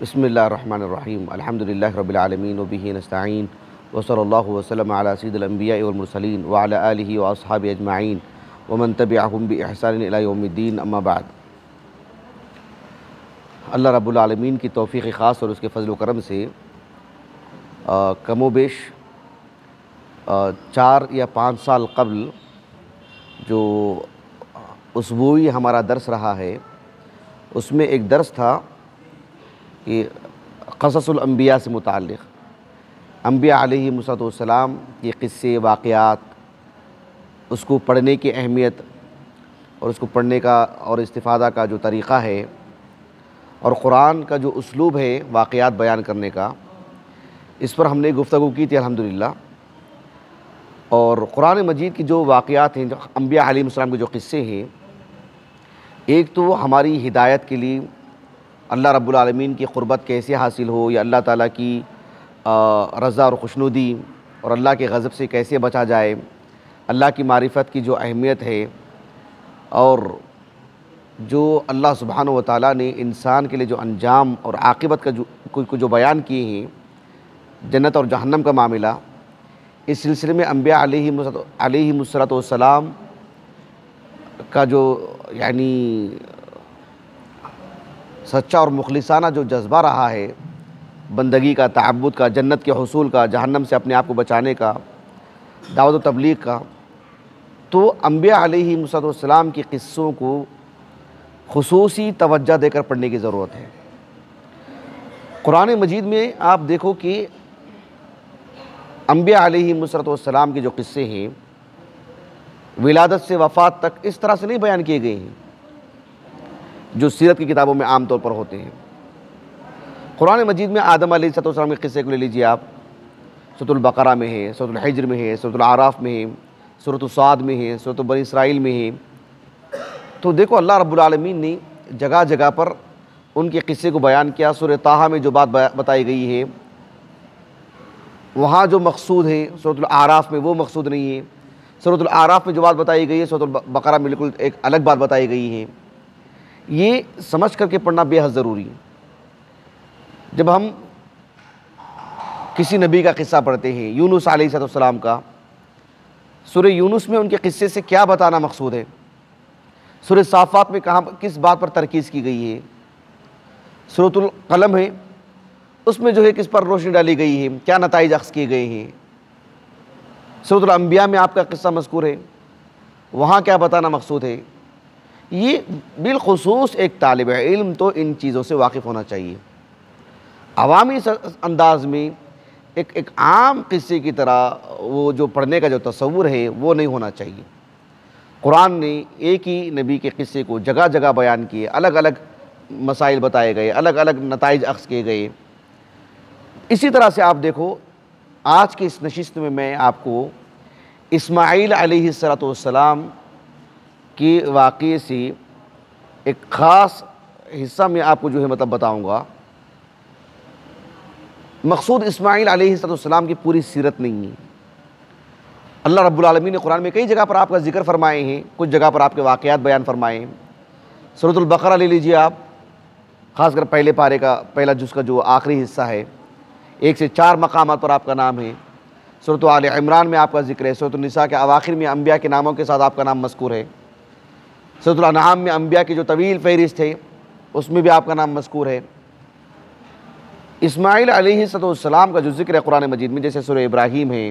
بسم اللہ الرحمن الرحیم الحمد للہ رب العالمین، وبہ نستعین، وصلی اللہ وسلم علی سید الانبیاء والمرسلین، وعلی آلہ واصحاب اجمعین، ومن تبعہم بإحسان الى یوم الدین، اما بعد۔ اللہ رب العالمین کی توفیق خاص اور اس کے فضل و کرم سے کم و بیش چار یا پانچ سال قبل جو اسبوعی ہمارا درس رہا ہے، اس میں ایک درس تھا قصص الانبیاء سے متعلق۔ انبیاء علیہ مصد والسلام کے قصے، واقعات، اس کو پڑھنے کی اہمیت اور اس کو پڑھنے کا اور استفادہ کا جو طریقہ ہے اور قرآن کا جو اسلوب ہے واقعات بیان کرنے کا، اس پر ہم نے گفتگو کی تھی، الحمدللہ۔ اور قرآن مجید کی جو واقعات ہیں جو انبیاء علیہ السلام کے جو قصے ہیں، ایک تو ہماری ہدایت کے لیے اللہ رب العالمین کی قربت کیسے حاصل ہو یا اللہ تعالیٰ کی رضا اور خوشنودی اور اللہ کے غضب سے کیسے بچا جائے۔ اللہ کی معرفت کی جو اہمیت ہے اور جو اللہ سبحانہ و تعالیٰ نے انسان کے لیے جو انجام اور عاقبت کا جو جو بیان کیے ہیں، جنت اور جہنم کا معاملہ، اس سلسلے میں انبیاء علیہ علیہ مسرت والسلام کا جو یعنی سچا اور مخلصانہ جو جذبہ رہا ہے، بندگی کا، تعبد کا، جنت کے حصول کا، جہنم سے اپنے آپ کو بچانے کا، دعوت و تبلیغ کا، تو انبیاء علیہ مصد والسلام کی قصوں کو خصوصی توجہ دے کر پڑھنے کی ضرورت ہے۔ قرآن مجید میں آپ دیکھو کہ انبیاء علیہ مصرت والسلام کے جو قصے ہیں، ولادت سے وفات تک اس طرح سے نہیں بیان کیے گئے ہیں۔ جو سیرت کی کتابوں میں عام طور پر ہوتے ہیں۔ قرآن مجید میں آدم علیہ صلی السلام کے قصے کو لے لیجیے آپ۔ سورت البقرہ میں ہے سورت الحجر میں ہے سورت العراف میں ہے سورت الصعاد میں ہے سورت بنی اسرائیل میں ہے تو دیکھو اللہ رب العالمین نے جگہ جگہ پر ان کے قصے کو بیان کیا۔ سورہ طاہا میں جو بات بتائی گئی ہے، وہاں جو مقصود ہے سورت العراف میں وہ مقصود نہیں ہے۔ سورت العراف میں جو بات بتائی گئی ہے سورت البقرہ میں بالکل ایک الگ بات بتائی گئی ہے۔ یہ سمجھ کر کے پڑھنا بے حد ضروری ہے۔ جب ہم کسی نبی کا قصہ پڑھتے ہیں، یونس علیہ السلام کا، سورہ یونس میں ان کے قصے سے کیا بتانا مقصود ہے؟ سورہ صافات میں کہاں، کس بات پر ترکیز کی گئی ہے؟ سورت القلم ہے، اس میں جو ہے کس پر روشنی ڈالی گئی ہے؟ کیا نتائج اخذ کیے گئے ہیں؟ سورت الانبیاء میں آپ کا قصہ مذکور ہے، وہاں کیا بتانا مقصود ہے؟ یہ بالخصوص ایک طالب علم تو ان چیزوں سے واقف ہونا چاہیے۔ عوامی انداز میں ایک ایک عام قصے کی طرح وہ جو پڑھنے کا جو تصور ہے وہ نہیں ہونا چاہیے۔ قرآن نے ایک ہی نبی کے قصے کو جگہ جگہ بیان کیے، الگ الگ مسائل بتائے گئے، الگ الگ نتائج اخذ کیے گئے۔ اسی طرح سے آپ دیکھو، آج کی اس نشست میں میں آپ کو اسماعیل علیہ السلام کی واقعے سے ایک خاص حصہ میں آپ کو جو ہے مطلب بتاؤں گا۔ مقصود اسماعیل علیہ السلام کی پوری سیرت نہیں ہے۔ اللہ رب العالمین نے قرآن میں کئی جگہ پر آپ کا ذکر فرمائے ہیں، کچھ جگہ پر آپ کے واقعات بیان فرمائے ہیں۔ سورت البقرہ لے لیجیے آپ، خاص کر پہلے پارے کا، پہلا جس کا جو آخری حصہ ہے۔ ایک سے چار مقامات پر آپ کا نام ہے۔ صورت عال عمران میں آپ کا ذکر ہے صورت النساء کے اواخر میں انبیاء کے ناموں کے ساتھ آپ کا نام مذکور ہے۔ صورت الانعام میں انبیاء کی جو طویل فہرست ہے اس میں بھی آپ کا نام مذکور ہے۔ اسماعیل علیہ السلام کا جو ذکر ہے قرآن مجید میں، جیسے سورہ ابراہیم ہے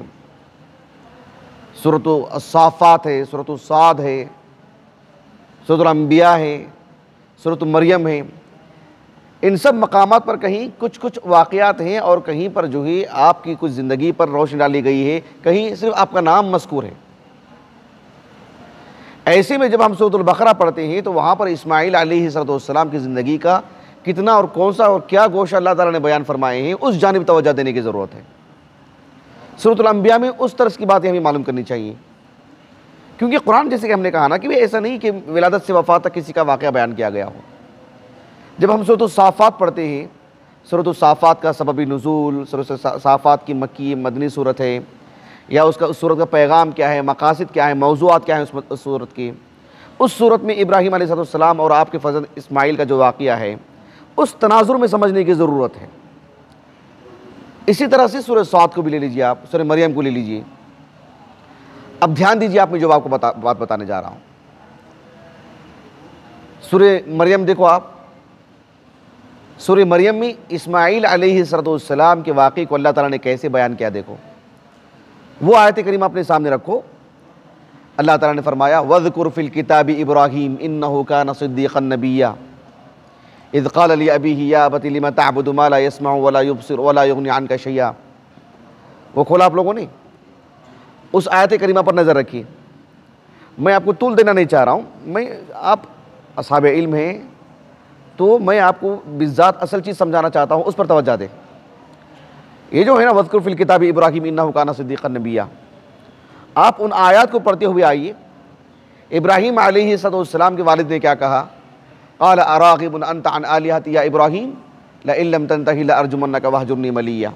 صورت الصافات ہے صورت الصاد ہے صورت الانبیاء ہے صورت مریم ہے۔ ان سب مقامات پر کہیں کچھ کچھ واقعات ہیں اور کہیں پر جو ہی آپ کی کچھ زندگی پر روشنی ڈالی گئی ہے، کہیں صرف آپ کا نام مذکور ہے۔ ایسے میں جب ہم سورت البقرہ پڑھتے ہیں تو وہاں پر اسماعیل علیہ السلام کی زندگی کا کتنا اور کون سا اور کیا گوشہ اللہ تعالیٰ نے بیان فرمائے ہیں، اس جانب توجہ دینے کی ضرورت ہے۔ سورت الانبیاء میں اس طرز کی باتیں ہمیں معلوم کرنی چاہیے۔ کیونکہ قرآن جیسے کہ ہم نے کہا نا کہ ایسا نہیں کہ ولادت سے وفات تک کسی کا واقعہ بیان کیا گیا ہو۔ جب ہم صورت الصافات پڑھتے ہیں صورت الصافات کا سببی نزول صورت الصافات کی مکی مدنی صورت ہے۔ یا اس کا اس صورت کا پیغام کیا ہے، مقاصد کیا ہے، موضوعات کیا ہیں اس صورت کی۔ اس صورت میں ابراہیم علیہ السلام اور آپ کے فضل اسماعیل کا جو واقعہ ہے، اس تناظر میں سمجھنے کی ضرورت ہے۔ اسی طرح سے سورہ سعود کو بھی لے لیجیے آپ، سورہ مریم کو لے لیجیے۔ اب دھیان دیجیے آپ میں جو آپ کو بات بتانے جا رہا ہوں۔ سورہ مریم دیکھو آپ۔ سورہ مریم میں اسماعیل علیہ السلام کے واقعی کو اللہ تعالیٰ نے کیسے بیان کیا دیکھو۔ وہ آیت کریمہ اپنے سامنے رکھو۔ اللہ تعالیٰ نے فرمایا، وَذْكُرْ فِي الْكِتَابِ إِبْرَاهِيمِ إِنَّهُ كَانَ صِدِّيقًا نَبِيًّا۔ اِذْ قَالَ لِأَبِيهِ يَا أَبَتِ، لِمَ تَعْبُدُ مَا لَا يَسْمَعُ وَلَا يُبْصِرُ وَلَا يُغْنِ عَنْكَ شَيْئًا۔ وہ کھولا آپ لوگوں نے؟ اس آیت کریمہ پر نظر رکھی میں آپ کو طول دینا نہیں چاہ رہا ہوں۔ میں، آپ اصحاب علم ہیں، تو میں آپ کو بذات اصل چیز سمجھانا چاہتا ہوں، اس پر توجہ دیں۔ یہ جو ہے نا وذکر فی الکتاب ابراہیم انہو کانا صدیق النبیہ آپ ان آیات کو پڑھتے ہوئے آئیے۔ ابراہیم علیہ السلام کے والد نے کیا کہا؟ قال اراغب انت عن آلیہتی یا ابراہیم، لئن لم تنتہی لأرجمنک وحجرنی ملیہ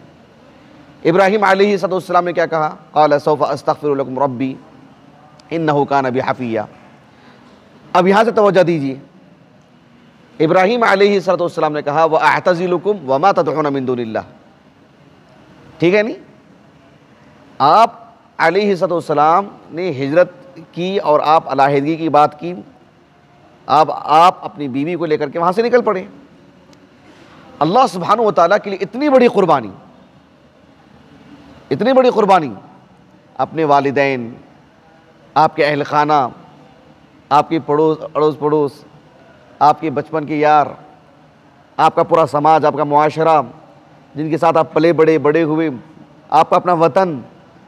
ابراہیم علیہ السلام نے کیا کہا؟ قال سوف استغفر لکم ربی، انہو کان بی حفیہ۔ اب یہاں سے توجہ دیجیے۔ ابراہیم علیہ السلام نے کہا وَأَعْتَزِلُكُمْ وَمَا تَدْعُونَ مِن دُونِ اللَّهِ ٹھیک ہے نہیں؟ آپ علیہ السلام نے ہجرت کی اور آپ علیحدگی کی بات کی آپ آپ اپنی بیوی کو لے کر کے وہاں سے نکل پڑے۔ اللہ سبحانہ و تعالیٰ کے لیے اتنی بڑی قربانی، اتنی بڑی قربانی۔ اپنے والدین، آپ کے اہل خانہ، آپ کی پڑوس، اڑوس پڑوس، آپ کے بچپن کے یار، آپ کا پورا سماج، آپ کا معاشرہ جن کے ساتھ آپ پلے بڑے بڑے ہوئے، آپ کا اپنا وطن،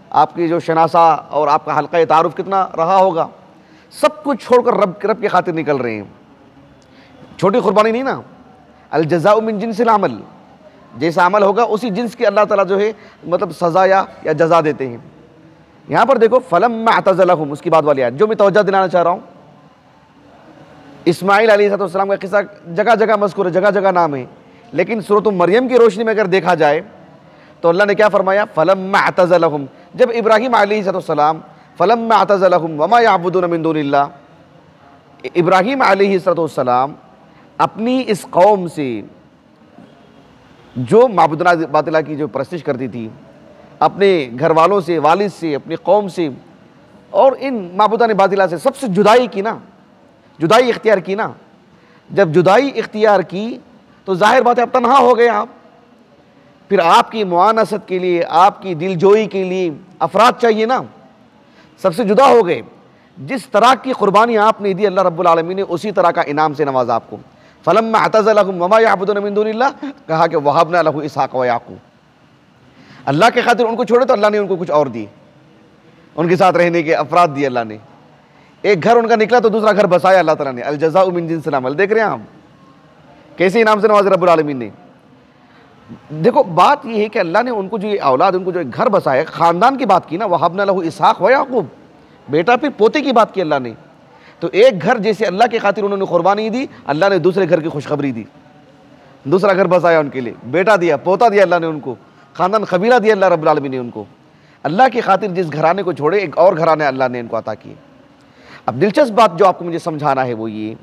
آپ کی جو شناسہ اور آپ کا حلقہ تعارف کتنا رہا ہوگا، سب کچھ چھوڑ کر رب رب کی خاطر نکل رہے ہیں۔ چھوٹی قربانی نہیں نا؟ الجزاء من جنس العمل۔ جیسا عمل ہوگا، اسی جنس کی اللہ تعالیٰ جو ہے مطلب سزا یا یا جزا دیتے ہیں۔ یہاں پر دیکھو، فلم میں اعتزلہم، اس کی بات والی آیت۔ جو میں توجہ دلانا چاہ رہا ہوں۔ اسماعیل علیہ السلام کا قصہ جگہ جگہ مذکور ہے، جگہ جگہ نام ہے۔ لیکن صورت مریم کی روشنی میں اگر دیکھا جائے تو اللہ نے کیا فرمایا؟ فلم اعتزلہم جب ابراہیم علیہ السلام فلم اعتزلہم وما یعبدون من دون اللہ ابراہیم علیہ السلام اپنی اس قوم سے جو معبودنا باطلہ کی جو پرستش کرتی تھی، اپنے گھر والوں سے، والد سے، اپنی قوم سے، اور ان معبودان باطلہ سے سب سے جدائی کی نا، جدائی اختیار کی نا۔ جب جدائی اختیار کی تو ظاہر بات ہے، اب تنہا ہو گئے آپ۔ پھر آپ کی معانست کے لیے، آپ کی دل جوئی کے لیے افراد چاہیے نا۔ سب سے جدا ہو گئے۔ جس طرح کی قربانی آپ نے دی اللہ رب العالمین نے، اسی طرح کا انعام سے نوازا آپ کو۔ فلم وما يعبدون من دون اللہ، کہا کہ وَحَبْنَا لَهُ اسحاق و یعقوب۔ اللہ کے خاطر ان کو چھوڑے تو اللہ نے ان کو کچھ اور دی۔ ان کے ساتھ رہنے کے افراد دی اللہ نے۔ ایک گھر ان کا نکلا تو دوسرا گھر بسایا اللہ تعالیٰ نے۔ الجزاء من جنس العمل۔ دیکھ رہے ہیں آپ؟ کیسے انعام سے نواز رب العالمین نے؟ دیکھو، بات یہ ہے کہ اللہ نے ان کو جو یہ اولاد، ان کو جو ایک گھر بسایا خاندان کی بات کی نا وَحَبْنَا لَهُ اسحاق و یعقوب۔ بیٹا پھر پوتے کی بات کی اللہ نے۔ تو ایک گھر جیسے اللہ کے خاطر انہوں نے قربانی دی، اللہ نے دوسرے گھر کی خوشخبری دی۔ دوسرا گھر بسایا ان کے لیے، بیٹا دیا، پوتا دیا اللہ نے ان کو۔ خاندان قبیلہ دیا اللہ رب العالمین نے ان کو۔ اللہ کی خاطر جس گھرانے کو چھوڑے، ایک اور گھرانے اللہ نے ان کو عطا کیے۔ اب دلچسپ بات جو آپ کو مجھے سمجھانا ہے وہ یہ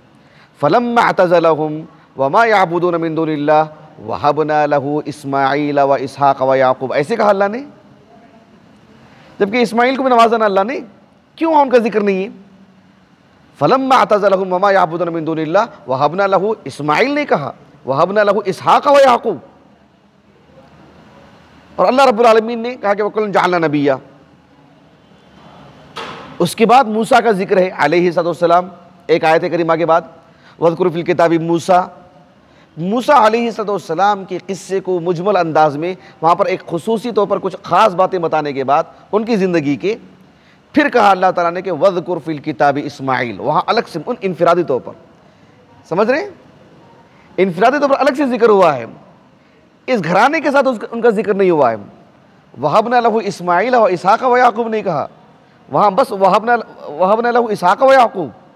فلم اعتزلہم وما یعبدون من دون اللہ وحبنا لہو اسماعیل و اسحاق و یعقوب ایسے کہا اللہ نے؟ جبکہ اسماعیل کو بھی نوازنا اللہ نے، کیوں ان کا ذکر نہیں ہے؟ فلم اعتزلہم وما یعبدون من دون اللہ وحبنا لہو اسماعیل نے کہا وحبنا لہو اسحاق و یعقوب اور اللہ رب العالمین نے کہا کہ وَقَلْ جَعَلْنَا نَبِيًّا۔ اس کے بعد موسیٰ کا ذکر ہے علیہ السلام ایک آیت کریمہ کے بعد۔ وَذْكُرُ فِي الْكِتَابِ موسیٰ۔ موسیٰ علیہ السلام کے قصے کو مجمل انداز میں وہاں پر ایک خصوصی طور پر کچھ خاص باتیں بتانے کے بعد ان کی زندگی کے پھر کہا اللہ تعالیٰ نے کہ وَذْكُرُ فِي الْكِتَابِ اسماعیل، وہاں الگ سے ان انفرادی طور پر۔ سمجھ رہے ہیں؟ انفرادی طور پر الگ سے ذکر ہوا ہے۔ اس گھرانے کے ساتھ ان کا ذکر نہیں ہوا ہے۔ وَحَبْنَا لَهُ اسماعیل و اسحاق و یعقوب نہیں کہا۔ وہاں بس وَحَبْنَا لَهُ اسحاق و یعقوب۔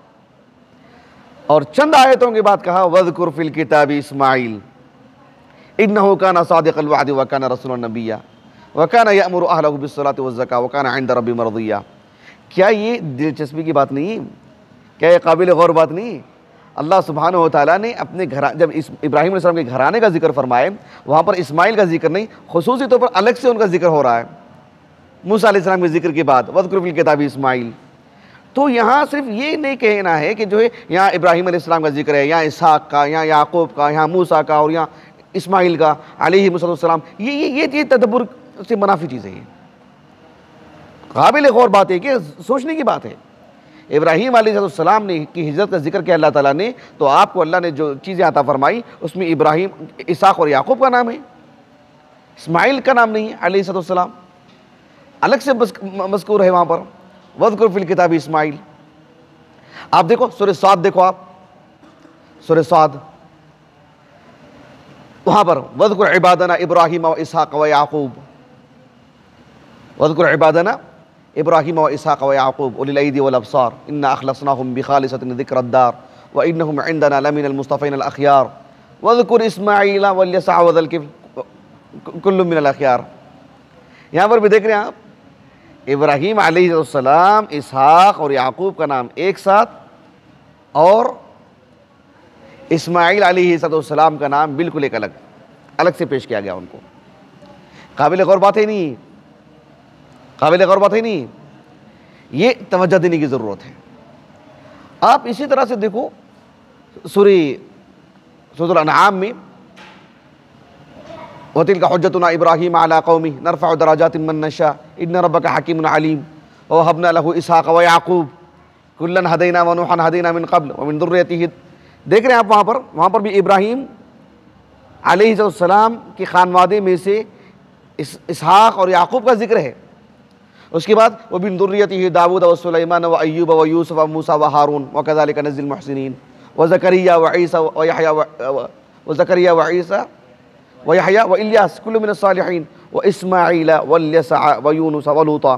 اور چند آیتوں کے بعد کہا، وَذْكُرْ فِي الْكِتَابِ اسماعیل اِنَّهُ كَانَ صَادِقَ الْوَعْدِ وَكَانَ رَسُولًا نَبِيًّا۔ وَكَانَ يَأْمُرُ أَهْلَهُ بِالصَّلَاةِ وَالزَّكَاةِ وَكَانَ عِنْدَ رَبِّ مَرْضِيًّا۔ کیا یہ دلچسپی کی بات نہیں؟ کیا یہ قابل غور بات نہیں؟ اللہ سبحانہ و تعالیٰ نے اپنے گھر جب ابراہیم علیہ السلام کے گھرانے کا ذکر فرمائے، وہاں پر اسماعیل کا ذکر نہیں، خصوصی طور پر الگ سے ان کا ذکر ہو رہا ہے۔ موسیٰ علیہ السلام کے ذکر کے بعد وزقرف الکتابی اسماعیل تو یہاں صرف یہ نہیں کہنا ہے کہ جو ہے یہاں ابراہیم علیہ السلام کا ذکر ہے، یہاں اسحاق کا، یہاں یعقوب کا، یہاں موسیٰ کا اور یہاں اسماعیل کا، علیہ السلام یہ یہ یہ تدبر سے منافی چیز ہے قابل غور بات ہے کہ سوچنے کی بات ہے۔ ابراہیم علیہ السلام نے کی ہجرت کا ذکر کیا اللہ تعالیٰ نے، تو آپ کو اللہ نے جو چیزیں عطا فرمائی، اس میں ابراہیم، اسحاق اور یعقوب کا نام ہے۔ اسماعیل کا نام نہیں ہے علیہ السلام۔ الگ سے مذکور ہے وہاں پر۔ وذکر فی الکتاب اسماعیل۔ آپ دیکھو، سورہ سعد دیکھو آپ۔ سورہ سعد۔ وہاں پر وذکر عبادنا ابراہیم و اسحاق و یعقوب۔ وذکر عبادنا ابراہیم و اسحاق و یعقوب، اولی الایدی والابصار انا اخلصناہم بخالصت ذکر الدار وانہم عندنا لمن المصطفین الاخیار۔ وذکر اسماعیل والیسع وذلکف کل من الاخیار۔ یہاں پر بھی دیکھ رہے ہیں آپ؟ ابراہیم علیہ السلام، اسحاق اور یعقوب کا نام ایک ساتھ اور اسماعیل علیہ السلام کا نام بالکل ایک الگ الگ سے پیش کیا گیا ان کو۔ قابل غور بات ہے نہیں، قابل غور بات ہے نہیں، یہ توجہ دینے کی ضرورت ہے۔ آپ اسی طرح سے دیکھو، سوری سورۃ الانعام میں وَتِلْكَ حُجَّتُنَا إِبْرَاهِيمَ عَلَىٰ قَوْمِ نَرْفَعُ دَرَجَاتٍ مَّن نَّشَاءُ. إِنَّ رَبَّكَ حَكِيمٌ عَلِيمٌ. وَوَهَبْنَا لَهُ إِسْحَاقَ وَيَعْقُوبَ. كُلًّا هَدَيْنَا وَنُوحًا هَدَيْنَا مِن قَبْلُ وَمِن ذُرِّيَّتِهِ. دیکھ رہے ہیں آپ وہاں پر وہاں پر بھی ابراہیم علیہ السلام کی خانوادے میں سے اسحاق اور یعقوب کا ذکر ہے۔ اس کے بعد وہ بن ذریته داود و سلیمان و ایوب و یوسف و موسیٰ و ہارون و کذالک نزل المحسنین و زکریہ و عیسیٰ و یحییٰ و زکریہ و عیسیٰ و یحییٰ و الیاس کل من الصالحین و اسماعیل و الیسع و یونس و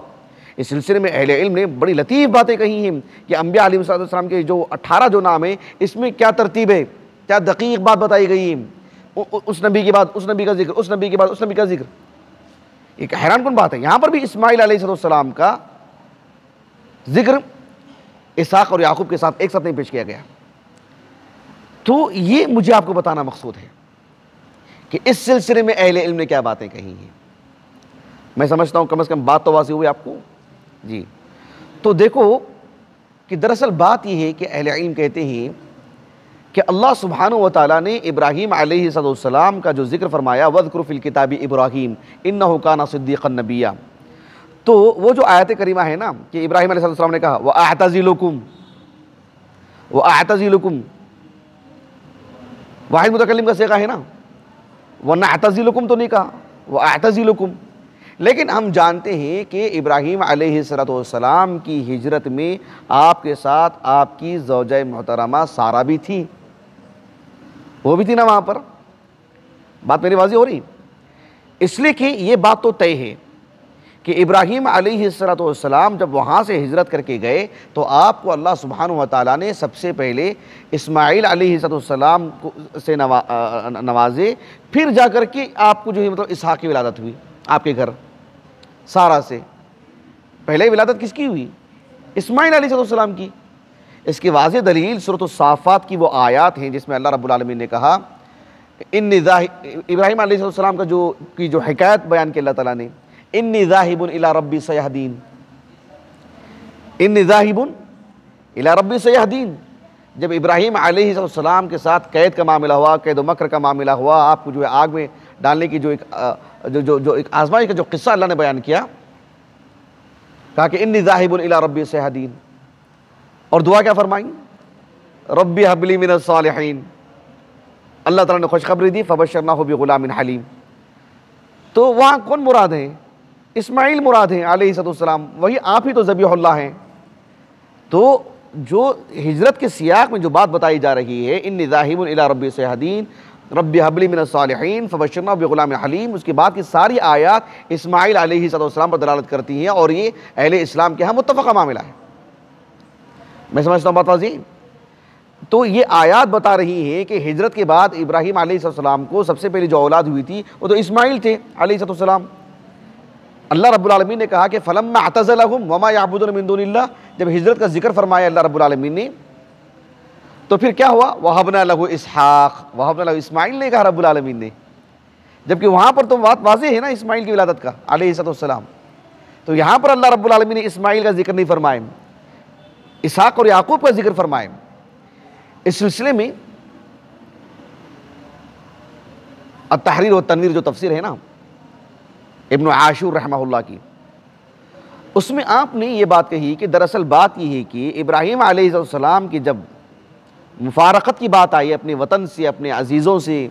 اس سلسلے میں اہل علم نے بڑی لطیف باتیں کہی ہیں کہ انبیاء علیہ السلام کے جو اٹھارہ جو نام ہیں، اس میں کیا ترتیب ہے؟ کیا دقیق بات بتائی گئی ہے اس نبی کے بعد، اس نبی کا ذکر، اس نبی کے بعد، اس نبی کا ذکر۔ ایک حیران کن بات ہے، یہاں پر بھی اسماعیل علیہ السلام کا ذکر اسحاق اور یعقوب کے ساتھ ایک ساتھ نہیں پیش کیا گیا۔ تو یہ مجھے آپ کو بتانا مقصود ہے۔ کہ اس سلسلے میں اہل علم نے کیا باتیں کہی ہیں؟ میں سمجھتا ہوں کم از کم بات تو واضح ہوئی آپ کو؟ جی۔ تو دیکھو کہ دراصل بات یہ ہے کہ اہل علم کہتے ہیں کہ اللہ سبحانہ و تعالیٰ نے ابراہیم علیہ السلام کا جو ذکر فرمایا وَذْكُرُ فِي الْكِتَابِ ابراہیم إِنَّهُ كَانَ صِدِّقًا نَبِيًّا۔ تو وہ جو آیت کریمہ ہے نا، کہ ابراہیم علیہ السلام نے کہا، وَأَعْتَزِلُكُمْ وَأَعْتَزِلُكُمْ۔ واحد متکلم کا سیقہ ہے نا۔ ورنہ وَنَعْتَزِلُكُمْ تو نہیں کہا وہ وَأَعْتَزِلُكُمْ لیکن ہم جانتے ہیں کہ ابراہیم علیہ السلام کی ہجرت میں آپ کے ساتھ آپ کی زوجہ محترمہ سارا بھی تھی۔ وہ بھی تھی نا وہاں پر۔ بات میری واضح ہو رہی۔ اس لیے کہ یہ بات تو طے ہے۔ کہ ابراہیم علیہ السلام جب وہاں سے ہجرت کر کے گئے تو آپ کو اللہ سبحانہ و تعالیٰ نے سب سے پہلے اسماعیل علیہ السلام سے نوازے، پھر جا کر کے آپ کو جو ہے مطلب اسحاق کی ولادت ہوئی، آپ کے گھر سارا سے۔ پہلے ولادت کس کی ہوئی؟ اسماعیل علیہ السلام کی۔ اس کی واضح دلیل صورت الصافات کی وہ آیات ہیں جس میں اللہ رب العالمین نے کہا ان ابراہیم علیہ السلام کا جو، کی جو حکایت بیان کی اللہ تعالیٰ نے ان ذاہب الى ربی سیہدین ان ذاہب الى ربی سیہدین جب ابراہیم علیہ السلام کے ساتھ قید کا معاملہ ہوا قید و مکر کا معاملہ ہوا آپ کو جو ہے آگ میں ڈالنے کی جو ایک جو جو جو ایک آزمائی کا جو قصہ اللہ نے بیان کیا کہا کہ انی ذاہب الى ربی سیہدین اور دعا کیا فرمائیں؟ ربی حبلی من الصالحین اللہ تعالیٰ نے خوشخبری دی فبشرناہ بغلام حلیم۔ تو وہاں کون مراد ہیں اسماعیل مراد ہیں، علیہ السلام وہی آپ ہی تو ذبیح اللہ ہیں۔ تو جو ہجرت کے سیاق میں جو بات بتائی جا رہی ہے ان ذاہب الى ربی سیہدین رب حبلی من الصالحین فبشرنا بغلام حلیم اس کے بعد کی ساری آیات اسماعیل علیہ السلام پر دلالت کرتی ہیں اور یہ اہل اسلام کے ہاں متفقہ معاملہ ہے۔ میں سمجھتا ہوں بات واضح؟ تو یہ آیات بتا رہی ہیں کہ ہجرت کے بعد ابراہیم علیہ السلام کو سب سے پہلے جو اولاد ہوئی تھی، وہ تو اسماعیل تھے، علیہ السلام اللہ رب العالمین نے کہا کہ فلما اعتزلہم وما یعبدون من دون اللہ جب ہجرت کا ذکر فرمایا اللہ رب العالمین نے، تو پھر کیا ہوا؟ وہبنا لہو اسحاق وہبنا لہو اسماعیل نے کہا رب العالمین نے۔ جبکہ وہاں پر تو بات واضح ہے نا اسماعیل کی ولادت کا، علیہ السلام تو یہاں پر اللہ رب العالمین نے اسماعیل کا ذکر نہیں فرمائے۔ اسحاق اور یعقوب کا ذکر فرمائے۔ اس سلسلے میں التحریر و تنویر جو تفسیر ہے نا ابن عاشور رحمہ اللہ کی۔ اس میں آپ نے یہ بات کہی کہ دراصل بات یہ ہے کہ ابراہیم علیہ السلام کی جب مفارقت کی بات آئی اپنے وطن سے، اپنے عزیزوں سے،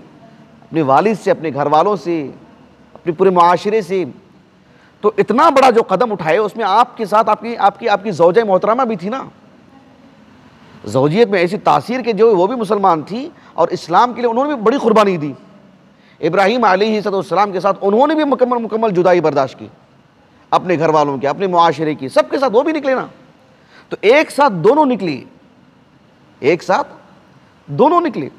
اپنے والد سے، اپنے گھر والوں سے، اپنے پورے معاشرے سے، تو اتنا بڑا جو قدم اٹھائے، اس میں آپ کے ساتھ، آپ کی آپ کی آپ کی زوجہ محترمہ بھی تھی نا۔ زوجیت میں ایسی تاثیر کے جو وہ بھی مسلمان تھی اور اسلام کے لیے انہوں نے بھی بڑی قربانی دی۔ ابراہیم علیہ صد السلام کے ساتھ انہوں نے بھی مکمل مکمل جدائی برداشت کی، اپنے گھر والوں کے اپنے معاشرے کی، سب کے ساتھ وہ بھی نکلے نا۔ تو ایک ساتھ دونوں نکلی، ایک ساتھ دونوں نکلے۔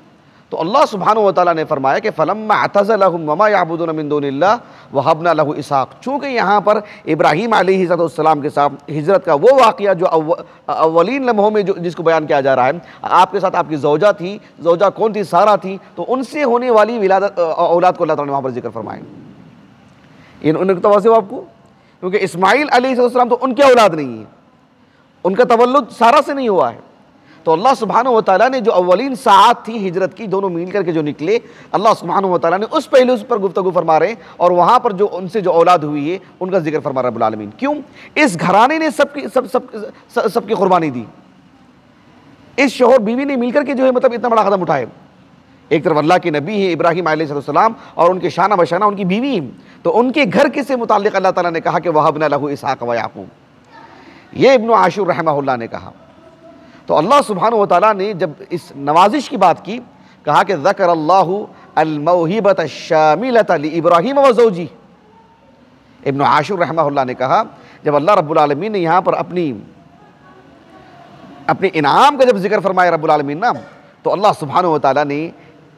تو اللہ سبحانہ و تعالیٰ نے فرمایا کہ فَلَمَّا اعْتَزَلَهُمْ وَمَا يَعْبُدُونَ مِن دُونِ اللَّهِ وَحَبْنَا لَهُ اسحاق چونکہ یہاں پر ابراہیم علیہ السلام کے ساتھ ہجرت کا وہ واقعہ جو اولین لمحوں میں جس کو بیان کیا جا رہا ہے، آپ کے ساتھ آپ کی زوجہ تھی، زوجہ کون تھی؟ سارا تھی۔ تو ان سے ہونے والی ولادت اولاد کو اللہ تعالیٰ نے وہاں پر ذکر فرمائے ان کا توازے ہو آپ کو؟ کیونکہ اسماعیل علیہ السلام تو ان کے اولاد نہیں ہے۔ ان کا تولد سارا سے نہیں ہوا ہے۔ تو اللہ سبحانہ و تعالیٰ نے جو اولین ساعت تھی ہجرت کی، دونوں مل کر کے جو نکلے، اللہ سبحانہ و تعالیٰ نے اس پہلو پر گفتگو فرما رہے ہیں اور وہاں پر جو ان سے جو اولاد ہوئی ہے، ان کا ذکر فرما رب العالمین۔ کیوں؟ اس گھرانے نے سب کی، سب سب سب کی قربانی دی۔ اس شوہر بیوی نے مل کر کے جو ہے مطلب اتنا بڑا قدم اٹھائے ایک طرف اللہ کے نبی ہے ابراہیم علیہ السلام اور ان کے شانہ بشانہ ان کی بیوی تو ان کے گھر کے سے متعلق اللہ تعالیٰ نے کہا کہ وَحَبْنَا لَهُ إِسْحَاقَ وَيَعْقُوبَ۔ یہ ابن عاشور رحمہ اللہ نے کہا۔ تو اللہ سبحانہ و تعالیٰ نے جب اس نوازش کی بات کی، کہا کہ ذکر اللہ الموہبت الشاملت لابراہیم و زوجی ابن عاشور رحمہ اللہ نے کہا، جب اللہ رب العالمین نے یہاں پر اپنی، اپنے انعام کا جب ذکر فرمایا رب العالمین نا، تو اللہ سبحانہ و تعالیٰ نے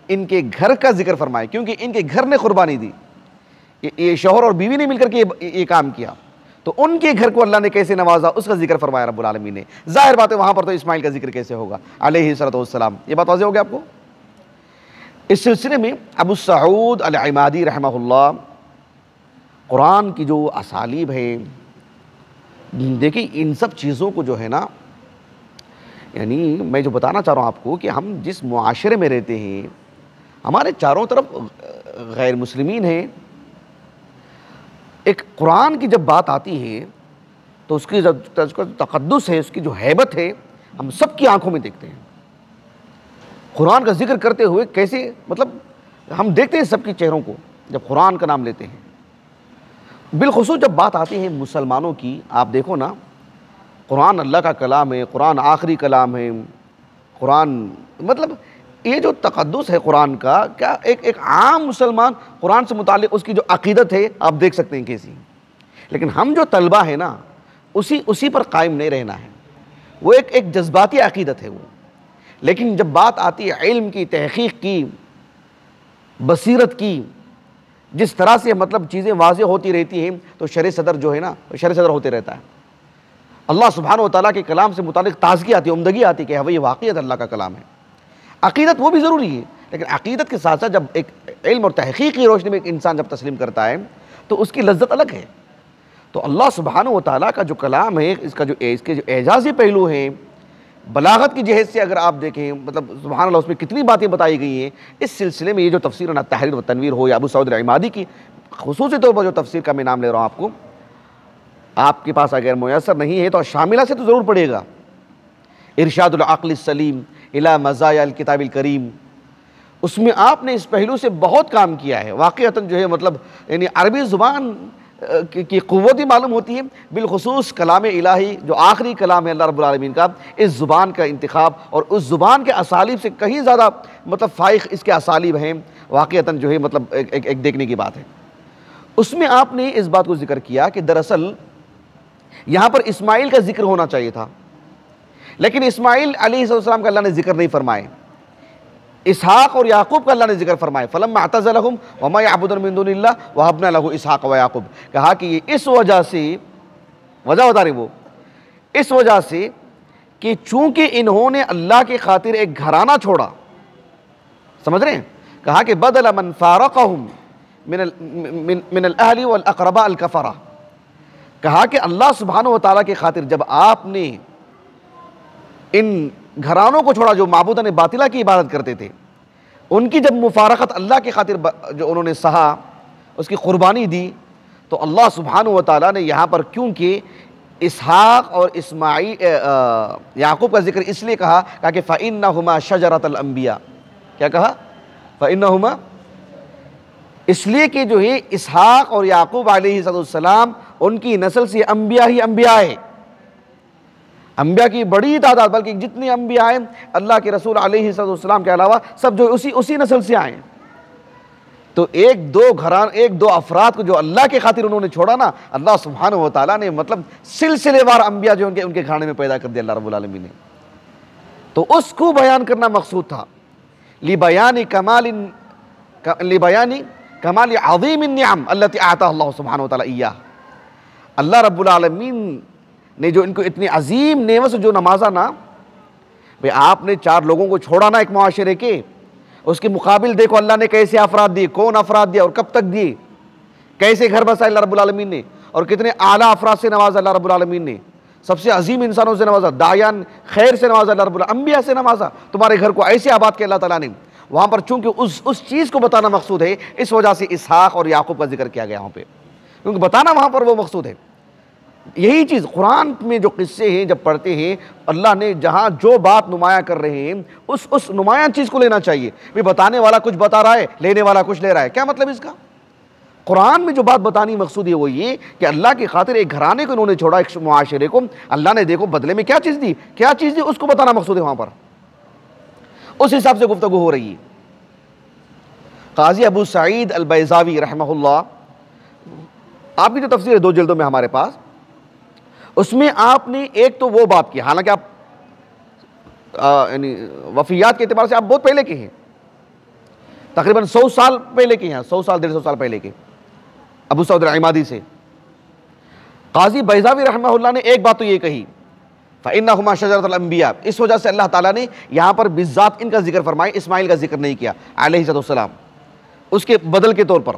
ان کے گھر کا ذکر فرمایا، کیونکہ ان کے گھر نے قربانی دی۔ یہ شوہر اور بیوی نے مل کر کے یہ کام کیا۔ تو ان کے گھر کو اللہ نے کیسے نوازا؟ اس کا ذکر فرمایا رب العالمین نے۔ ظاہر بات ہے وہاں پر تو اسماعیل کا ذکر کیسے ہوگا؟ علیہ صلاۃ والسلام۔ یہ بات واضح ہو گیا آپ کو؟ اس سلسلے میں ابو سعود العمادی رحمہ اللہ قرآن کی جو اسالیب ہے دیکھیں ان سب چیزوں کو جو ہے نا یعنی میں جو بتانا چاہ رہا ہوں آپ کو کہ ہم جس معاشرے میں رہتے ہیں، ہمارے چاروں طرف غیر مسلمین ہیں۔ ایک قرآن کی جب بات آتی ہے، تو اس کی تقدس ہے، اس کی جو حیبت ہے، ہم سب کی آنکھوں میں دیکھتے ہیں۔ قرآن کا ذکر کرتے ہوئے کیسے مطلب ہم دیکھتے ہیں سب کے چہروں کو، جب قرآن کا نام لیتے ہیں۔ بالخصوص جب بات آتی ہے مسلمانوں کی، آپ دیکھو نا، قرآن اللہ کا کلام ہے، قرآن آخری کلام ہے، قرآن مطلب یہ جو تقدس ہے قرآن کا، کیا ایک ایک عام مسلمان قرآن سے متعلق اس کی جو عقیدت ہے، آپ دیکھ سکتے ہیں کیسی۔ لیکن ہم جو طلبہ ہیں نا، اسی اسی پر قائم نہیں رہنا ہے۔ وہ ایک ایک جذباتی عقیدت ہے وہ۔ لیکن جب بات آتی ہے علم کی، تحقیق کی، بصیرت کی، جس طرح سے مطلب چیزیں واضح ہوتی رہتی ہیں، تو شرع صدر جو ہے نا شرع صدر ہوتے رہتا ہے۔ اللہ سبحانہ و تعالیٰ کے کلام سے متعلق تازگی آتی ہے عمدگی آتی ہے کہ ہاں یہ واقعیت اللہ کا کلام ہے۔ عقیدت وہ بھی ضروری ہے۔ لیکن عقیدت کے ساتھ ساتھ جب ایک علم اور تحقیق کی روشنی میں ایک انسان جب تسلیم کرتا ہے، تو اس کی لذت الگ ہے۔ تو اللہ سبحانہ و تعالیٰ کا جو کلام ہے، اس کا جو اس کے جو اعجازی پہلو ہیں، بلاغت کی جہد سے اگر آپ دیکھیں مطلب سبحان اللہ، اس میں کتنی باتیں بتائی گئی ہیں، اس سلسلے میں یہ جو تفسیر نا تحریر و تنویر ہو، یا ابو سعود العمادی کی خصوصی طور پر جو تفسیر کا میں نام لے رہا ہوں آپ کو، آپ کے پاس اگر میسر نہیں ہے تو شاملہ سے تو ضرور پڑے گا۔ ارشاد العقل السلیم الہ مزایا الکتاب الکریم اس میں آپ نے اس پہلو سے بہت کام کیا ہے۔ واقعتاً جو ہے مطلب یعنی عربی زبان کی قوت ہی معلوم ہوتی ہے۔ بالخصوص کلام الہی، جو آخری کلام ہے اللہ رب العالمین کا، اس زبان کا انتخاب اور اس زبان کے اسالیب سے کہیں زیادہ مطلب فائق اس کے اسالیب ہیں۔ واقعتاً جو ہے مطلب ایک ایک دیکھنے کی بات ہے۔ اس میں آپ نے اس بات کو ذکر کیا کہ دراصل یہاں پر اسماعیل کا ذکر ہونا چاہیے تھا۔ لیکن اسماعیل علیہ السلام کا اللہ نے ذکر نہیں فرمائے۔ اسحاق اور یعقوب کا اللہ نے ذکر فرمائے۔ فلم اعتزلہم وما يعبدون من دون اللہ وحبنا له اسحاق و یعقوب۔ کہا کہ یہ اس وجہ سے وجہ بتا رہی وہ۔ اس وجہ سے کہ چونکہ انہوں نے اللہ کی خاطر ایک گھرانہ چھوڑا، سمجھ رہے ہیں؟ کہا کہ بدل من فارقہم من من من الاہلی والاقرباء الکفرہ۔ کہا کہ اللہ سبحانہ و تعالیٰ کی خاطر جب آپ نے ان گھرانوں کو چھوڑا جو معبودہ باطلہ کی عبادت کرتے تھے۔ ان کی جب مفارقت اللہ کی خاطر جو انہوں نے سہا، اس کی قربانی دی، تو اللہ سبحانہ و تعالیٰ نے یہاں پر کیونکہ اسحاق اور اسماعیل یعقوب کا ذکر اس لیے کہا کہا کہ فَإِنَّهُمَا شَجَرَةَ الْأَنْبِيَا کیا کہا؟ فَإِنَّهُمَا۔ اس لیے کہ جو ہے اسحاق اور یعقوب علیہ السلام ان کی نسل سے انبیاء ہی انبیاء ہے انبیاء کی بڑی تعداد، بلکہ جتنی انبیاء ہیں اللہ کے رسول علیہ السلام کے علاوہ سب جو اسی اسی نسل سے آئے ہیں تو ایک دو گھران، ایک دو افراد کو جو اللہ کے خاطر انہوں نے چھوڑا نا، اللہ سبحانہ و تعالیٰ نے مطلب سلسلے وار انبیاء جو ان کے ان کے گھرانے میں پیدا کر دیا اللہ رب العالمین نے۔ تو اس کو بیان کرنا مقصود تھا۔ لِبَيَانِ كَمَالٍ لِبَيَانِ كَمَالِ عَظِيمِ النِّعَمْ اللہ آتا اللہ سبحانہ و تعالیٰ اللہ رب العالمین نے جو ان کو اتنی عظیم نعمت سے جو نمازا نا، بھئی آپ نے چار لوگوں کو چھوڑا نا ایک معاشرے کے، اس کے مقابل دیکھو اللہ نے کیسے افراد دیے، کون افراد دیا اور کب تک دیے، کیسے گھر بسا اللہ رب العالمین نے، اور کتنے اعلیٰ افراد سے نوازا اللہ رب العالمین نے۔ سب سے عظیم انسانوں سے نوازا دایان خیر سے نوازا اللہ رب العالمین، انبیاء سے نوازا تمہارے گھر کو ایسے آباد کے اللہ تعالیٰ نے۔ وہاں پر چونکہ اس اس چیز کو بتانا مقصود ہے، اس وجہ سے اسحاق اور یعقوب کا ذکر کیا گیا وہاں پہ۔ کیونکہ بتانا وہاں پر وہ مقصود ہے۔ یہی چیز قرآن میں جو قصے ہیں جب پڑھتے ہیں، اللہ نے جہاں جو بات نمایاں کر رہے ہیں، اس اس نمایاں چیز کو لینا چاہیے۔ بھی بتانے والا کچھ بتا رہا ہے، لینے والا کچھ لے رہا ہے۔ کیا مطلب اس کا؟ قرآن میں جو بات بتانی مقصود ہے وہ یہ کہ اللہ کی خاطر ایک گھرانے کو انہوں نے چھوڑا، ایک معاشرے کو۔ اللہ نے دیکھو بدلے میں کیا چیز دی، کیا چیز دی، اس کو بتانا مقصود ہے وہاں پر۔ اس حساب سے گفتگو ہو رہی ہے۔ قاضی ابو سعید البیزاوی رحمہ اللہ، آپ کی جو تفسیر ہے دو جلدوں میں ہمارے پاس۔ اس میں آپ نے ایک تو وہ بات کی، حالانکہ آپ یعنی وفیات کے اعتبار سے آپ بہت پہلے کے ہیں۔ تقریباً سو سال پہلے کے ہیں، سو سال، ڈیڑھ سو سال پہلے کے۔ ابو سعود العمادی سے۔ قاضی بیضاوی رحمہ اللہ نے ایک بات تو یہ کہی، فَإِنَّهُمَا شَجَرَةَ الْأَنْبِيَا اس وجہ سے اللہ تعالیٰ نے یہاں پر بذات ان کا ذکر فرمائے اسماعیل کا ذکر نہیں کیا، علیہ السلام۔ اس کے بدل کے طور پر۔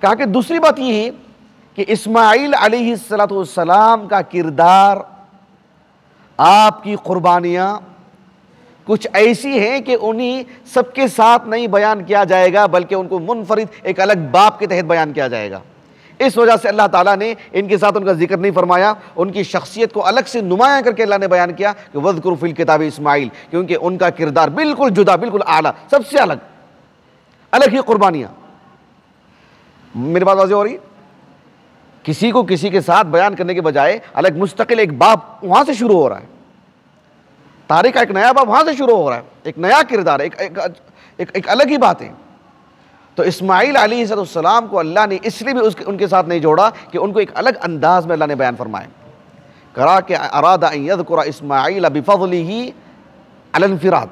کہا کہ دوسری بات یہ ہے کہ اسماعیل علیہ السلام کا کردار، آپ کی قربانیاں کچھ ایسی ہیں کہ انہیں سب کے ساتھ نہیں بیان کیا جائے گا، بلکہ ان کو منفرد ایک الگ باپ کے تحت بیان کیا جائے گا۔ اس وجہ سے اللہ تعالیٰ نے ان کے ساتھ ان کا ذکر نہیں فرمایا، ان کی شخصیت کو الگ سے نمایاں کر کے اللہ نے بیان کیا کہ وَذْكُرُ فِي الْكِتَابِ اسماعیل، کیونکہ ان کا کردار بالکل جدا، بالکل اعلیٰ، سب سے الگ الگ ہی قربانیاں۔ میری بات واضح ہو رہی ہے؟ کسی کو کسی کے ساتھ بیان کرنے کے بجائے الگ مستقل ایک باپ وہاں سے شروع ہو رہا ہے۔ تاریخ کا ایک نیا باپ وہاں سے شروع ہو رہا ہے۔ ایک نیا کردار ایک ایک, ایک الگ ہی بات ہے تو اسماعیل علیہ السلام کو اللہ نے اس لیے بھی اس ان کے ساتھ نہیں جوڑا کہ ان کو ایک الگ انداز میں اللہ نے بیان فرمائے کرا کہ ارادہ ان یذکر اسماعیل بفضلہ علی انفراد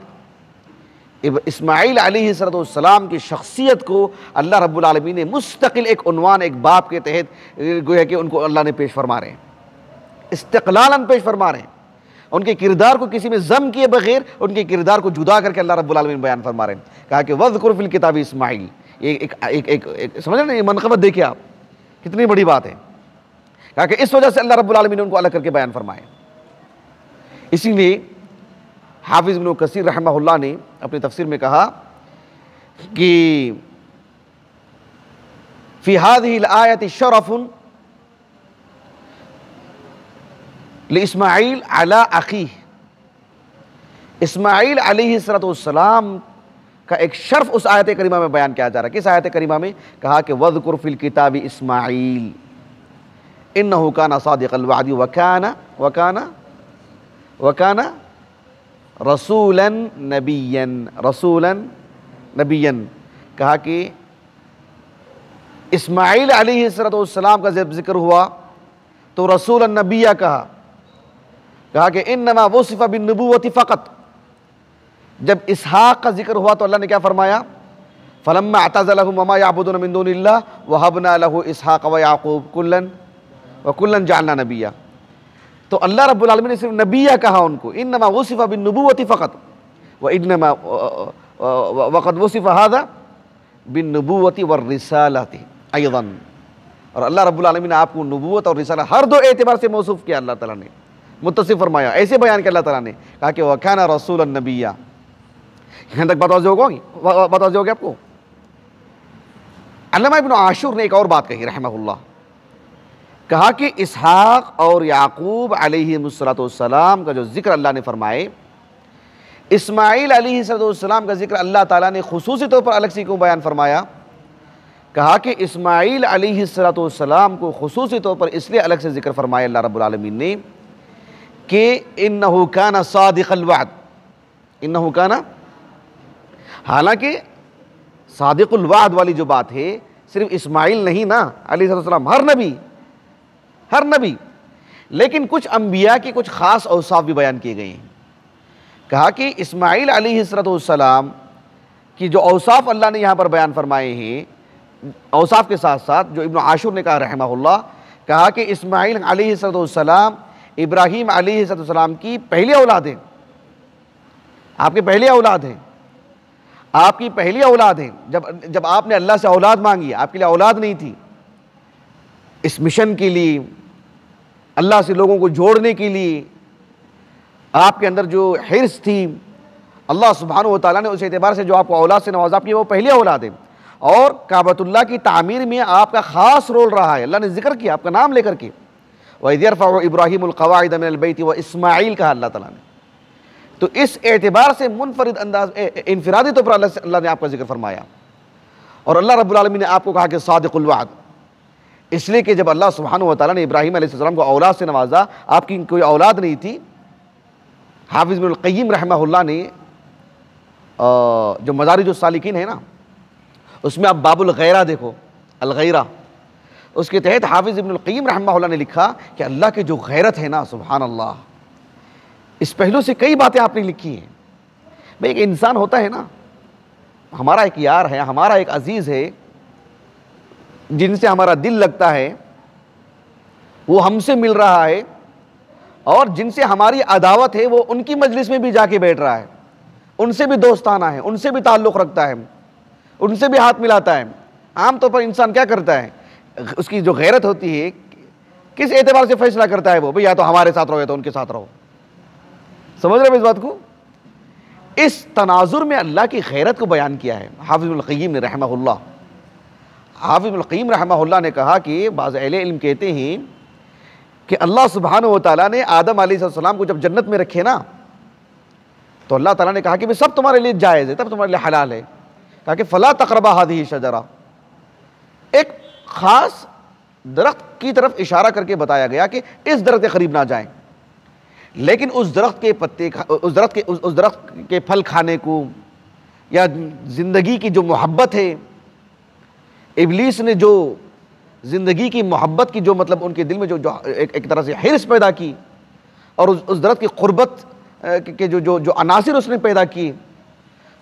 اسماعیل علیہ السلام کی شخصیت کو اللہ رب العالمین نے مستقل ایک عنوان، ایک باپ کے تحت، گویا کہ ان کو اللہ نے پیش فرما رہے ہیں۔ استقلالاً پیش فرما رہے ہیں۔ ان کے کردار کو کسی میں ضم کیے بغیر، ان کے کردار کو جدا کر کے اللہ رب العالمین بیان فرما رہے ہیں۔ کہا کہ وَذْكُرْ فِي الْكِتَابِ اسماعیل۔ ایک ایک ایک سمجھ رہے ہیں یہ منقبت دیکھیں آپ۔ کتنی بڑی بات ہے۔ کہا کہ اس وجہ سے اللہ رب العالمین نے ان کو الگ کر کے بیان فرمائے۔ اسی لیے حافظ ابن کثیر رحمہ اللہ نے اپنی تفسیر میں کہا کہ فی هذه الآیت شرف لاسماعیل علی اخیہ۔ اسماعیل علیہ السلام کا ایک شرف اس آیت کریمہ میں بیان کیا جا رہا ہے۔ کس آیت کریمہ میں کہا کہ وَذْكُرْ فِي الْكِتَابِ اسماعیل۔ اِنَّهُ كَانَ صَادِقَ الْوَعْدِ وَكَانَ وَكَانَ وَكَانَ رسولا نبیا رسولا نبیا۔ کہا کہ اسماعیل علیہ السلام کا جب ذکر ہوا تو رسول النبیہ کہا کہا کہ انما وصف بالنبوت فقط۔ جب اسحاق کا ذکر ہوا تو اللہ نے کیا فرمایا؟ فلما اعتزلهم وما يعبدون من دون الله وهبنا له اسحاق ويعقوب كلا وكلا جعلنا نبيا تو اللہ رب العالمین نے صرف نبیہ کہا ان کو، انما وصف بالنبوت فقط وانما وقد وصف هذا بالنبوت والرسالت ایضا اور اللہ رب العالمین نے آپ کو نبوت اور رسالہ ہر دو اعتبار سے موصوف کیا اللہ تعالیٰ نے۔ متصف فرمایا، ایسے بیان کیا اللہ تعالیٰ نے، کہا کہ وَكَانَ رَسُولَ النَّبِيَّ یہاں تک بات واضح ہوگی؟ بات واضح ہوگی آپ کو؟ علامہ ابن عاشور نے ایک اور بات کہی رحمہ اللہ۔ کہا کہ اسحاق اور یعقوب علیہ السلام کا جو ذکر اللہ نے فرمائے، اسماعیل علیہ السلام کا ذکر اللہ تعالیٰ نے خصوصی طور پر الگ سے کیوں بیان فرمایا؟ کہا کہ اسماعیل علیہ السلام کو خصوصی طور پر اس لیے الگ سے ذکر فرمایا اللہ رب العالمین نے کہ انہو کانا صادق الوعد۔ انہو کانا حالانکہ صادق الوعد والی جو بات ہے، صرف اسماعیل نہیں نا، علیہ السلام ہر نبی ہر نبی۔ لیکن کچھ انبیاء کی کچھ خاص اوصاف بھی بیان کیے گئے ہیں۔ کہا کہ اسماعیل علیہ السلام کی جو اوصاف اللہ نے یہاں پر بیان فرمائے ہیں، اوصاف کے ساتھ ساتھ جو ابن عاشور نے کہا رحمہ اللہ، کہا کہ اسماعیل علیہ السلام ابراہیم علیہ السلام کی پہلی اولاد ہیں۔ آپ کے پہلی اولاد ہیں۔ آپ کی پہلی اولاد ہیں۔ جب جب آپ نے اللہ سے اولاد مانگی، آپ کے لیے اولاد نہیں تھی۔ اس مشن کے لیے اللہ سے لوگوں کو جوڑنے کے لیے آپ کے اندر جو حرص تھی، اللہ سبحانہ و تعالیٰ نے اس اعتبار سے جو آپ کو اولاد سے نوازا کی، وہ پہلی اولاد ہیں اور کعبۃ اللہ کی تعمیر میں آپ کا خاص رول رہا ہے۔ اللہ نے ذکر کیا، آپ کا نام لے کر کے۔ وَإِذْ يَرْفَعُ إِبْرَاهِيمُ الْقَوَاعِدَ مِنَ الْبَيْتِ وَإِسْمَاعِيل کہا اللہ تعالیٰ نے۔ تو اس اعتبار سے منفرد انداز انفرادی طور پر اللہ نے آپ کا ذکر فرمایا۔ اور اللہ رب العالمین نے آپ کو کہا کہ صادق الوعد۔ اس لیے کہ جب اللہ سبحانہ و تعالیٰ نے ابراہیم علیہ السلام کو اولاد سے نوازا، آپ کی کوئی اولاد نہیں تھی، حافظ بن القیم رحمہ اللہ نے جو مدارج السالکین ہے نا، اس میں آپ باب الغیرہ دیکھو، الغیرہ۔ اس کے تحت حافظ ابن القیم رحمہ اللہ نے لکھا کہ اللہ کے جو غیرت ہے نا، سبحان اللہ، اس پہلو سے کئی باتیں آپ نے لکھی ہیں۔ بھئی ایک انسان ہوتا ہے نا، ہمارا ایک یار ہے، ہمارا ایک عزیز ہے جن سے ہمارا دل لگتا ہے، وہ ہم سے مل رہا ہے، اور جن سے ہماری عداوت ہے، وہ ان کی مجلس میں بھی جا کے بیٹھ رہا ہے۔ ان سے بھی دوستانہ ہے، ان سے بھی تعلق رکھتا ہے، ان سے بھی ہاتھ ملاتا ہے۔ عام طور پر انسان کیا کرتا ہے؟ اس کی جو غیرت ہوتی ہے، کس اعتبار سے فیصلہ کرتا ہے وہ؟ بھئی یا تو ہمارے ساتھ رہو یا تو ان کے ساتھ رہو۔ سمجھ رہے ہیں اس بات کو؟ اس تناظر میں اللہ کی غیرت کو بیان کیا ہے، حافظ القیم نے رحمہ اللہ۔ حافظ القیم رحمہ اللہ نے کہا کہ بعض اہل علم کہتے ہیں کہ اللہ سبحانہ و تعالیٰ نے آدم علیہ السلام کو جب جنت میں رکھے نا، تو اللہ تعالیٰ نے کہا کہ سب تمہارے لیے جائز ہے تب تمہارے لیے حلال ہے۔ کہا کہ فلا تقربہ ہادی شجرہ ایک خاص درخت کی طرف اشارہ کر کے بتایا گیا کہ اس درخت کے قریب نہ جائیں۔ لیکن اس درخت کے پتے اس درخت کے، اس درخت کے پھل کھانے کو یا زندگی کی جو محبت ہے ابلیس نے جو زندگی کی محبت کی جو مطلب ان کے دل میں جو جو ایک طرح سے حرص پیدا کی اور اس درخت کی قربت کے جو جو جو عناصر اس نے پیدا کی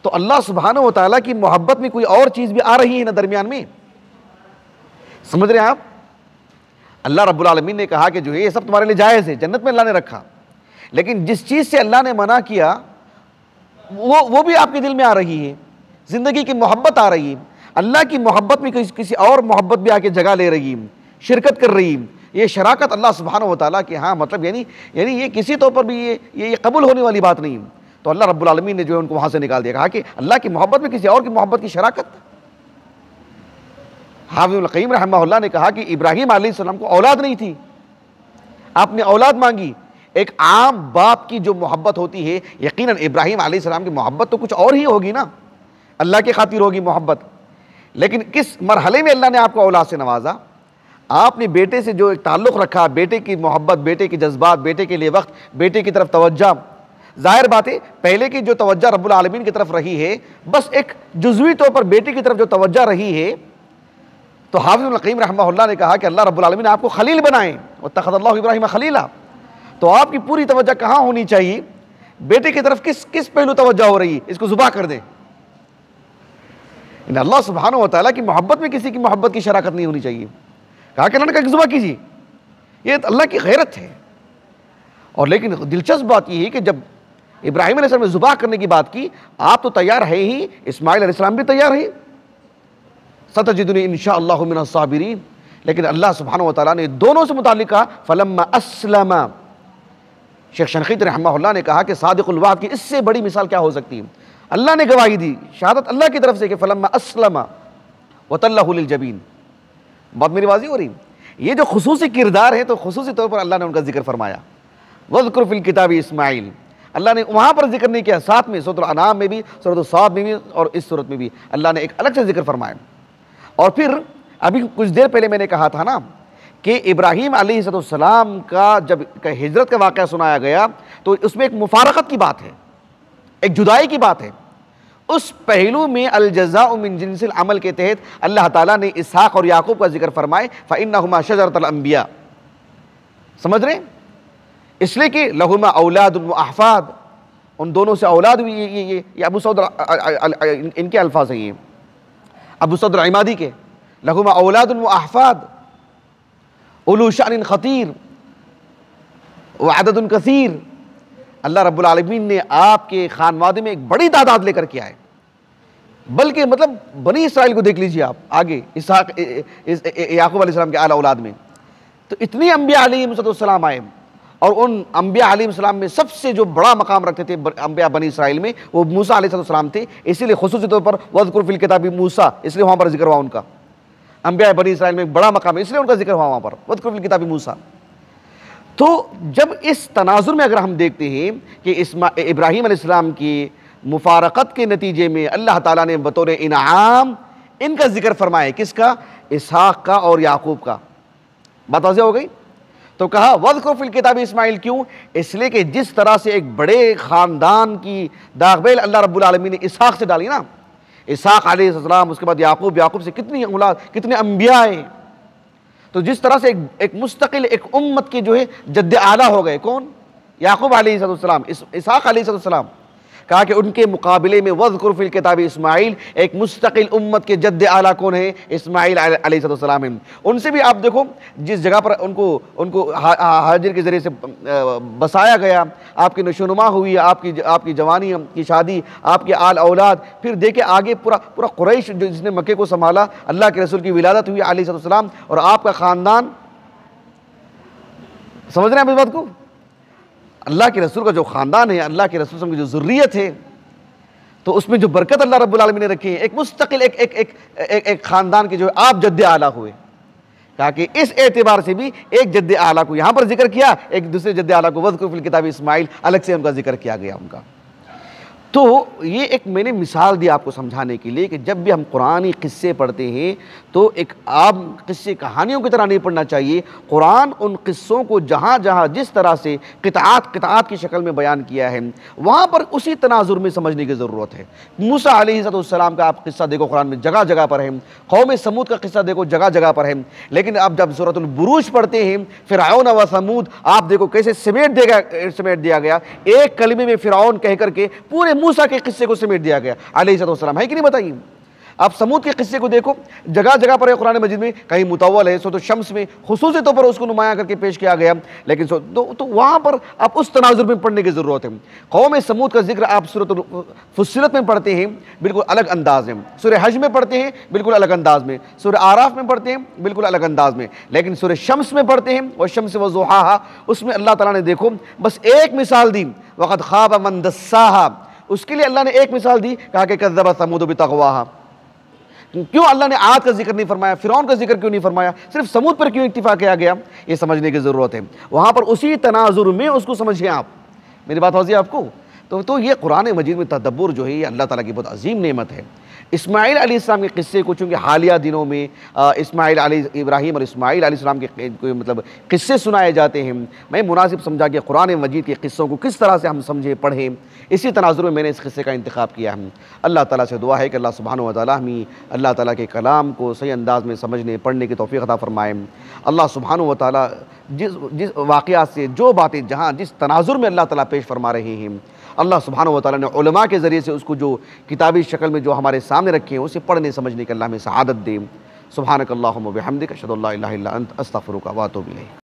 تو اللہ سبحانہ و تعالیٰ کی محبت میں کوئی اور چیز بھی آ رہی ہے نا درمیان میں؟ سمجھ رہے ہیں آپ؟ اللہ رب العالمین نے کہا کہ جو ہے یہ سب تمہارے لیے جائز ہے، جنت میں اللہ نے رکھا۔ لیکن جس چیز سے اللہ نے منع کیا، وہ وہ بھی آپ کے دل میں آ رہی ہے، زندگی کی محبت آ رہی ہے۔ اللہ کی محبت میں کسی اور محبت بھی آ کے جگہ لے رہی شرکت کر رہی یہ شراکت اللہ سبحانہ و تعالیٰ کے ہاں مطلب یعنی یعنی یہ کسی طور پر بھی یہ یہ قبول ہونے والی بات نہیں۔ تو اللہ رب العالمین نے جو ہے ان کو وہاں سے نکال دیا، کہا کہ اللہ کی محبت میں کسی اور کی محبت کی شراکت۔ حافظ القیم رحمہ اللہ نے کہا کہ ابراہیم علیہ السلام کو اولاد نہیں تھی۔ آپ نے اولاد مانگی۔ ایک عام باپ کی جو محبت ہوتی ہے، یقیناً ابراہیم علیہ السلام کی محبت تو کچھ اور ہی ہوگی نا۔ اللہ کی خاطر ہوگی محبت۔ لیکن کس مرحلے میں اللہ نے آپ کو اولاد سے نوازا؟ آپ نے بیٹے سے جو ایک تعلق رکھا، بیٹے کی محبت، بیٹے کی جذبات، بیٹے کے لیے وقت، بیٹے کی طرف توجہ۔ ظاہر بات ہے، پہلے کی جو توجہ رب العالمین کی طرف رہی ہے، بس ایک جزوی طور پر بیٹے کی طرف جو توجہ رہی ہے، تو حافظ القیم رحمہ اللہ نے کہا کہ اللہ رب العالمین آپ کو خلیل بنائیں۔ وَتَّخَذَ اللَّهُ ابراہیم خلیلہ تو آپ کی پوری توجہ کہاں ہونی چاہیے؟ بیٹے کی طرف کس کس پہلو توجہ ہو رہی ہے؟ اس کو زبا کر دیں۔ اللہ سبحانہ و تعالیٰ کی محبت میں کسی کی محبت کی شراکت نہیں ہونی چاہیے۔ کہا کہ اللہ نے کہا کہ کیجیے۔ یہ اللہ کی غیرت ہے۔ اور لیکن دلچسپ بات یہ ہے کہ جب ابراہیم علیہ السلام نے ذبح کرنے کی بات کی، آپ تو تیار ہے ہی، اسماعیل علیہ السلام بھی تیار ہے ستجدنی انشاءاللہ من الصابرین۔ لیکن اللہ سبحانہ و تعالیٰ نے دونوں سے متعلق کہا، فلما اسلم شیخ شنخیت رحمہ اللہ نے کہا کہ صادق الوعد کی اس سے بڑی مثال کیا ہو سکتی ہے؟ اللہ نے گواہی دی، شہادت اللہ کی طرف سے کہ فلما اسلم وطلہ للجبین۔ بات میری واضح ہو رہی۔ یہ جو خصوصی کردار ہے تو خصوصی طور پر اللہ نے ان کا ذکر فرمایا۔ وَذْكُرْ فِي الْكِتَابِ اسماعیل۔ اللہ نے وہاں پر ذکر نہیں کیا، ساتھ میں سورت الانام میں بھی سورت الصاد میں بھی اور اس صورت میں بھی۔ اللہ نے ایک الگ سے ذکر فرمایا۔ اور پھر، ابھی کچھ دیر پہلے میں نے کہا تھا نا کہ ابراہیم علیہ السلام کا جب ہجرت کا واقعہ سنایا گیا تو اس میں ایک مفارقت کی بات ہے، ایک جدائی کی بات ہے۔ اس پہلو میں الجزاء من جنس العمل کے تحت اللہ تعالیٰ نے اسحاق اور یعقوب کا ذکر فرمائے، فَإِنَّهُمَا شَجَرَةَ الْأَنبِيَا سمجھ رہے ہیں؟ اس لیے کہ لہما اولاد و احفاد۔ ان دونوں سے اولاد ہوئی، یہ یہ ابو سعود ان کے الفاظ ہیں یہ۔ ابو سعود العمادی کے۔ لہما اولاد و احفاد۔ علو شان خطیر۔ و کثیر۔ اللہ رب العالمین نے آپ کے خانوادے میں ایک بڑی تعداد لے کر کے آئے۔ بلکہ مطلب بنی اسرائیل کو دیکھ لیجیے آپ، آگے، اسحاق یعقوب علیہ السلام کے اعلیٰ اولاد میں۔ تو اتنی انبیاء علیہ السلام آئے۔ اور ان انبیاء علیہ السلام میں سب سے جو بڑا مقام رکھتے تھے انبیاء بنی اسرائیل میں، وہ موسیٰ علیہ السلام تھے۔ اسی لیے خصوصی طور پر وَذْكُرْ فِي الْكِتَابِ موسیٰ، اس لیے وہاں پر ذکر ہوا ان کا۔ انبیاء بنی اسرائیل میں بڑا مقام ہے، اس لیے ان کا ذکر ہوا وہاں پر وَذْكُرْ فِي الْكِتَابِ موسیٰ۔ تو جب اس تناظر میں اگر ہم دیکھتے ہیں کہ ابراہیم علیہ السلام کی مفارقت کے نتیجے میں اللہ تعالیٰ نے بطور انعام ان کا ذکر فرمائے کس کا؟ اسحاق کا اور یعقوب کا۔ بات واضح ہو گئی؟ تو کہا وَذْكُرْ فِي الْكِتَابِ اسماعیل، کیوں؟ اس لیے کہ جس طرح سے ایک بڑے خاندان کی داغبیل اللہ رب العالمین نے اسحاق سے ڈالی نا، اسحاق علیہ السلام، اس کے بعد یعقوب یعقوب سے کتنی اولاد، کتنے انبیاء ہیں۔ تو جس طرح سے ایک مستقل، ایک امت کے جو ہے جد اعلیٰ ہو گئے، کون؟ یعقوب علیہ السلام اسحاق علیہ السلام۔ کہا کہ ان کے مقابلے میں وَذْكُرْ فِي الْكِتَابِ اسماعیل ایک مستقل امت کے جد اعلیٰ کون ہے اسماعیل علیہ السلام ہیں۔ ان سے بھی آپ دیکھو، جس جگہ پر ان کو ان کو حاجر کے ذریعے سے بسایا گیا، آپ کی نشونما ہوئی، آپ کی آپ کی جوانی کی شادی، آپ کے آل اولاد، پھر دیکھیں آگے پورا پورا قریش جس نے مکے کو سنبھالا، اللہ کے رسول کی ولادت ہوئی علیہ السلام اور آپ کا خاندان۔ سمجھ رہے ہیں اس بات کو؟ اللہ کے رسول کا جو خاندان ہے، اللہ کے رسول کی جو ذریت ہے، تو اس میں جو برکت اللہ رب العالمین نے رکھی ہے ایک مستقل ایک ایک ایک ایک خاندان کے جو آپ جد اعلیٰ ہوئے۔ تاکہ اس اعتبار سے بھی ایک جد اعلیٰ کو یہاں پر ذکر کیا، ایک دوسرے جد اعلیٰ کو، وذکر فی الکتاب اسماعیل، الگ سے ان کا ذکر کیا گیا ان کا۔ تو یہ ایک میں نے مثال دی آپ کو سمجھانے کے لیے کہ جب بھی ہم قرآنی قصے پڑھتے ہیں تو ایک عام قصے کہانیوں کی طرح نہیں پڑھنا چاہیے۔ قرآن ان قصوں کو جہاں جہاں جس طرح سے قطعات قطعات کی شکل میں بیان کیا ہے، وہاں پر اسی تناظر میں سمجھنے کی ضرورت ہے۔ موسیٰ علیہ السلام کا آپ قصہ دیکھو، قرآن میں جگہ جگہ پر ہے۔ قوم سمود کا قصہ دیکھو، جگہ جگہ پر ہے۔ لیکن اب جب صورت البروج پڑھتے ہیں، فرعون و سمود، آپ دیکھو کیسے سمیٹ دے گا، سمیٹ دیا گیا۔ ایک کلمے میں فرعون کہہ کر کے پورے موسیٰ کے قصے کو سمیٹ دیا گیا، علیہ السلام ہے کہ نہیں بتائیے؟ آپ سمود کے قصے کو دیکھو، جگہ جگہ پر ہے قرآن مجید میں، کہیں متول ہے سو تو شمس میں، خصوصی طور پر اس کو نمایاں کر کے پیش کیا گیا۔ لیکن سو تو وہاں پر آپ اس تناظر میں پڑھنے کی ضرورت ہے۔ قوم سمود کا ذکر آپ صورت فصلت میں پڑھتے ہیں، بالکل الگ انداز میں۔ سورہ حج میں پڑھتے ہیں، بالکل الگ انداز میں۔ سورہ آراف میں پڑھتے ہیں، بالکل الگ انداز میں۔ لیکن سورہ شمس میں پڑھتے ہیں، وہ شمس و زحاہا اس میں اللہ تعالیٰ نے دیکھو، بس ایک مثال دی۔ وقت خواب من دساہا اس کے لیے اللہ نے ایک مثال دی، کہا کہ کذب سمود بتغواہا کیوں اللہ نے عاد کا ذکر نہیں فرمایا، فرعون کا ذکر کیوں نہیں فرمایا؟ صرف سمود پر کیوں اتفاق کیا گیا؟ یہ سمجھنے کی ضرورت ہے۔ وہاں پر اسی تناظر میں اس کو سمجھیں آپ۔ میری بات واضح آپ کو؟ تو تو یہ قرآن مجید میں تدبر جو ہے، یہ اللہ تعالیٰ کی بہت عظیم نعمت ہے۔ اسماعیل علیہ السلام کے قصے کو چونکہ حالیہ دنوں میں اسماعیل علیہ ابراہیم اور اسماعیل علیہ السلام کے مطلب قصے سنائے جاتے ہیں۔ میں مناسب سمجھا کہ قرآن مجید کے قصوں کو کس طرح سے ہم سمجھیں، پڑھیں، اسی تناظر میں میں نے اس قصے کا انتخاب کیا ہے۔ اللہ تعالیٰ سے دعا ہے کہ اللہ سبحانہ و تعالیٰ ہمیں اللہ تعالیٰ کے کلام کو صحیح انداز میں سمجھنے، پڑھنے کی توفیق عطا فرمائیں اللہ سبحانہ و تعالیٰ جس جس واقعات سے، جو باتیں جہاں، جس تناظر میں اللہ تعالیٰ پیش فرما رہے ہیں اللہ سبحانہ و تعالیٰ نے علماء کے ذریعے سے اس کو جو کتابی شکل میں جو ہمارے سامنے رکھے ہیں، اسے پڑھنے، سمجھنے کے اللہ میں سعادت دیں سبحانک اللہم و بحمدک اشہد اللہ الہ الا انت، استغفرک واتوب الیک۔